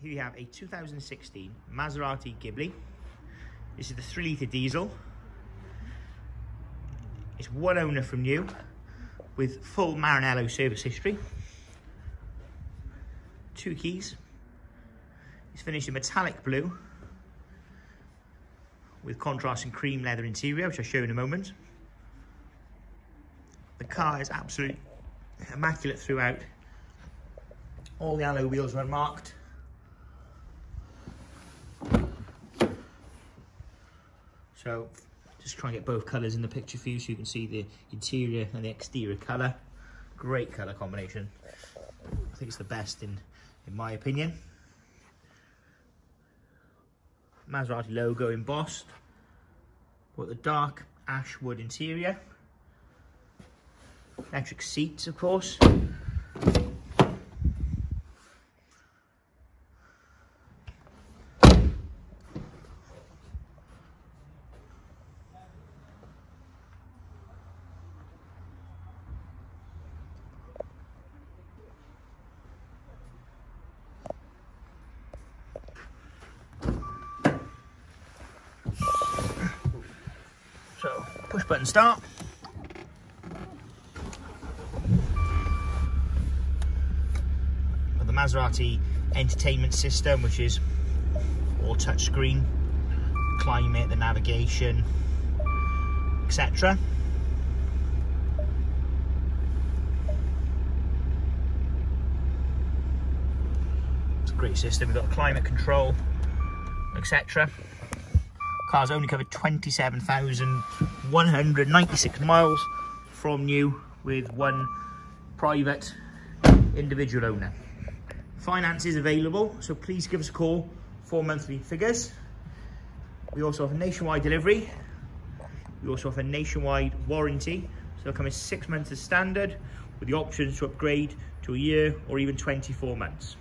here you have a 2016 Maserati Ghibli. This is the 3 litre diesel. It's one owner from new with full Maranello service history. Two keys. It's finished in metallic blue with contrasting cream leather interior, which I'll show in a moment. The car is absolutely immaculate throughout. All the alloy wheels are unmarked. So just try and get both colours in the picture for you so you can see the interior and the exterior colour. Great colour combination. I think it's the best in, in my opinion. Maserati logo embossed. Got the dark ash wood interior. Electric seats, of course. So, push button start. The Maserati entertainment system, which is all touchscreen, climate, the navigation, etc. It's a great system. We've got climate control, etc. Car's only covered 27,196 miles from new with one private individual owner. Finance is available, so please give us a call for monthly figures. We also have a nationwide delivery. We also have a nationwide warranty. So it'll come in six months as standard with the options to upgrade to a year or even 24 months.